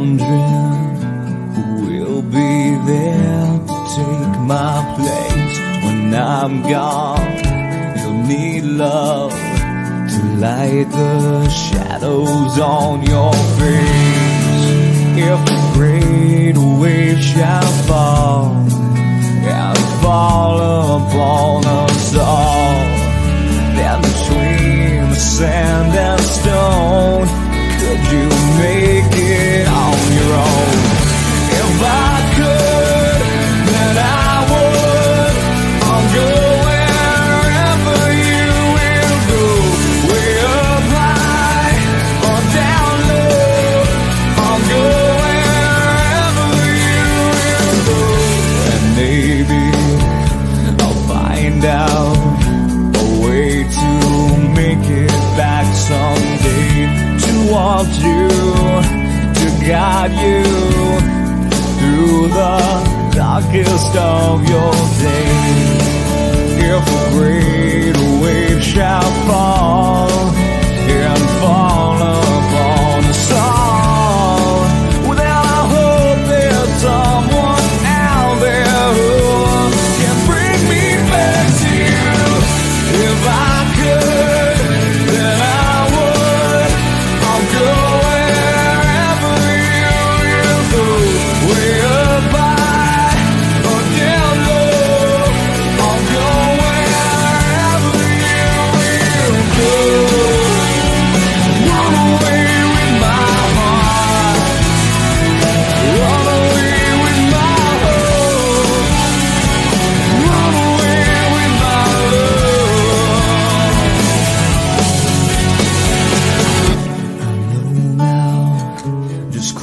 wondering who will be there to take my place when I'm gone. You'll need love to light the shadows on your face. If the great wave shall fall and fall upon us all, then between the sand. guide you through the darkest of your days. If a great wave shall fall,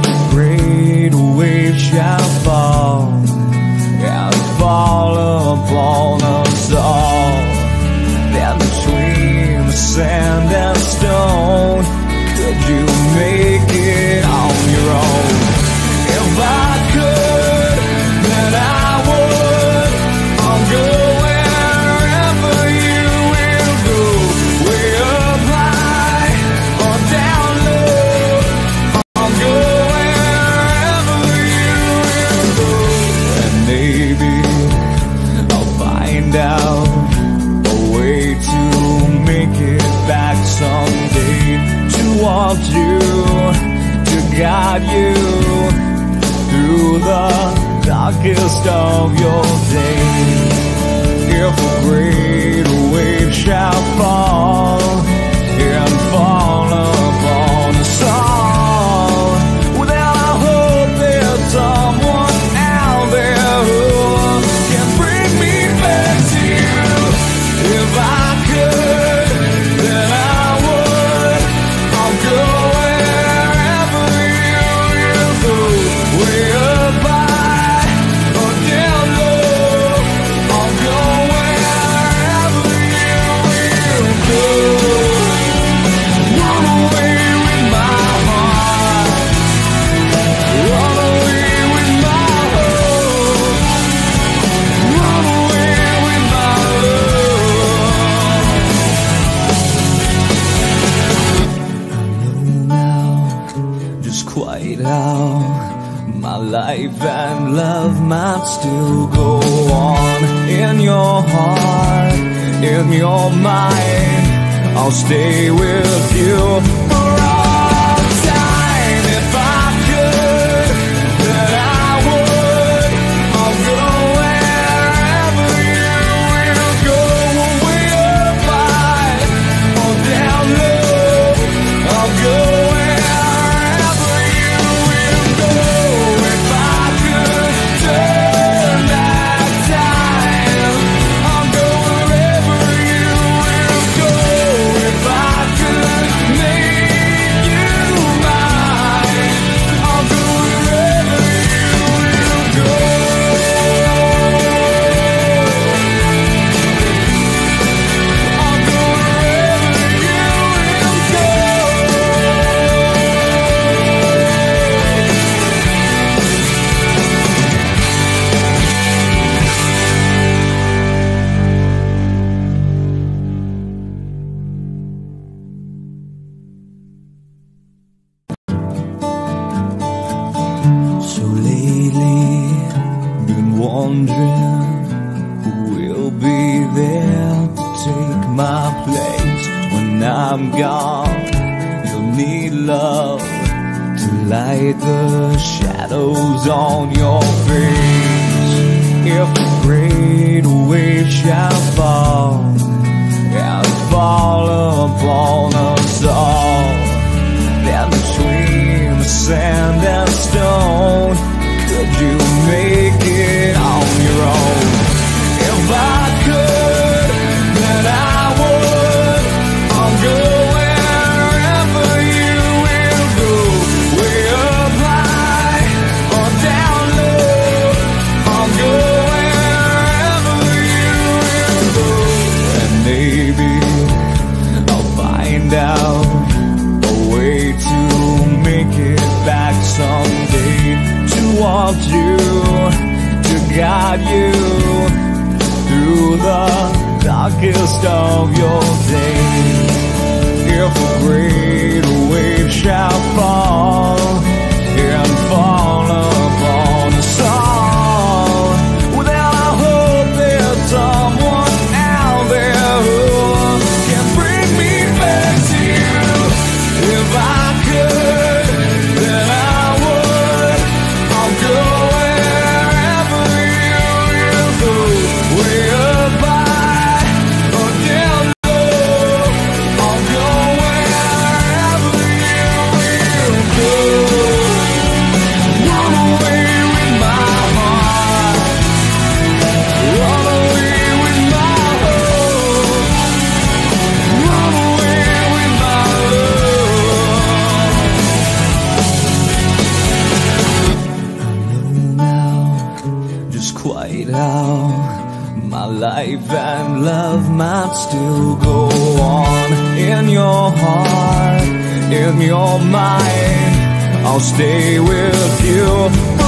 careful still go on in your heart, in your mind. I'll stay with you there to take my place when I'm gone. You'll need love to light the shadows on your face. If a great wave shall fall, and fall upon us all, then between the sand and of the. in your mind. I'll stay with you.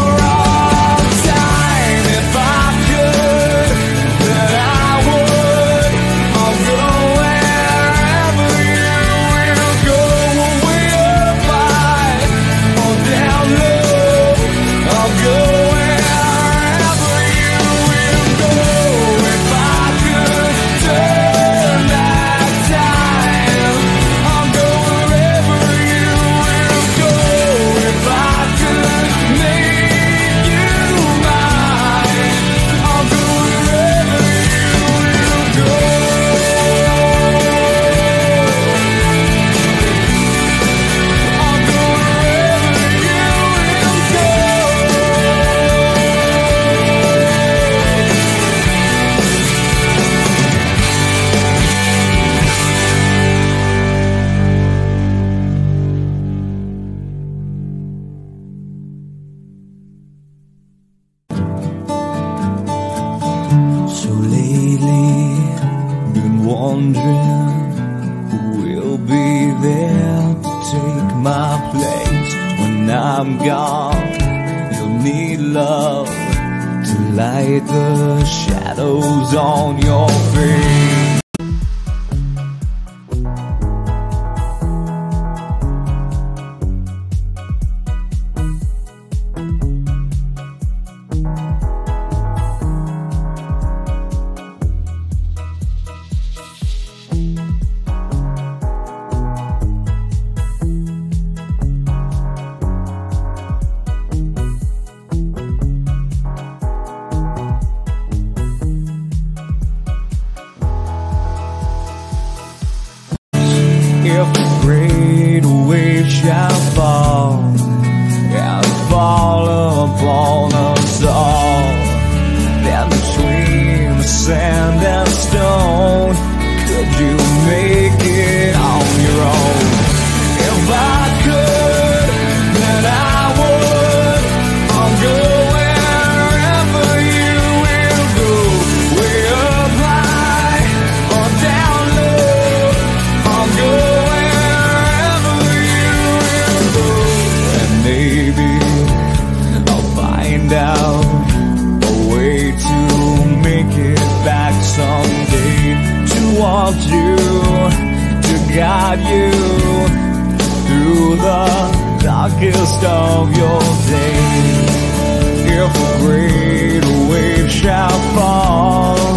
wondering who will be there to take my place when I'm gone. You'll need love to light the shadows on your face. called you to guide you through the darkest of your days. If a great wave shall fall.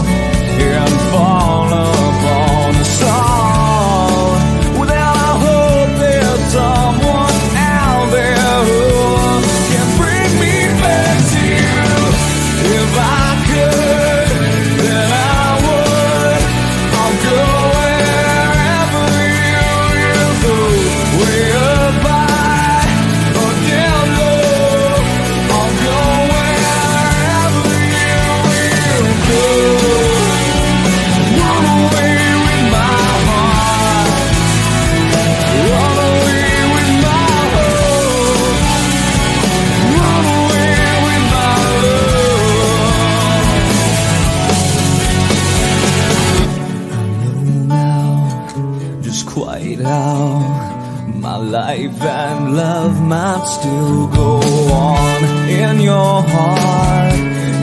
it out. My life and love might still go on in your heart,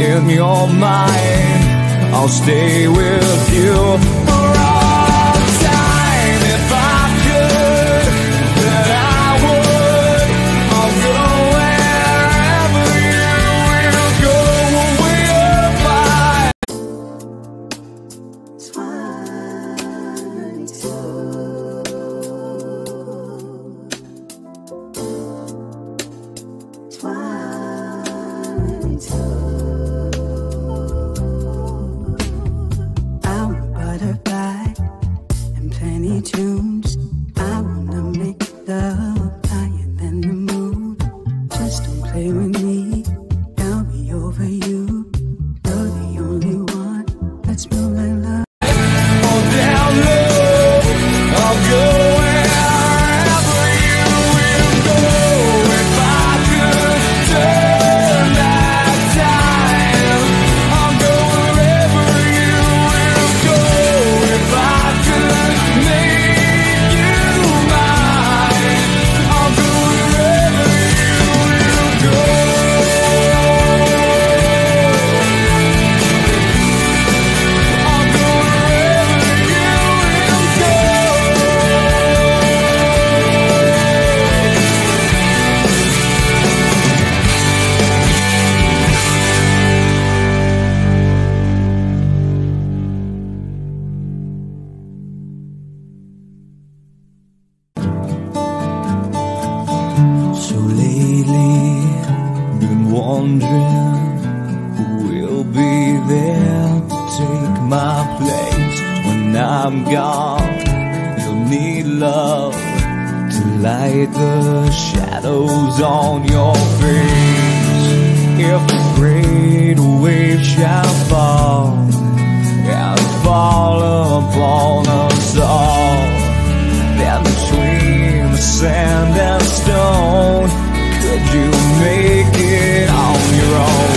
in your mind. I'll stay with you. light the shadows on your face. If the great wave shall fall and fall upon us all, then between the sand and stone, could you make it on your own?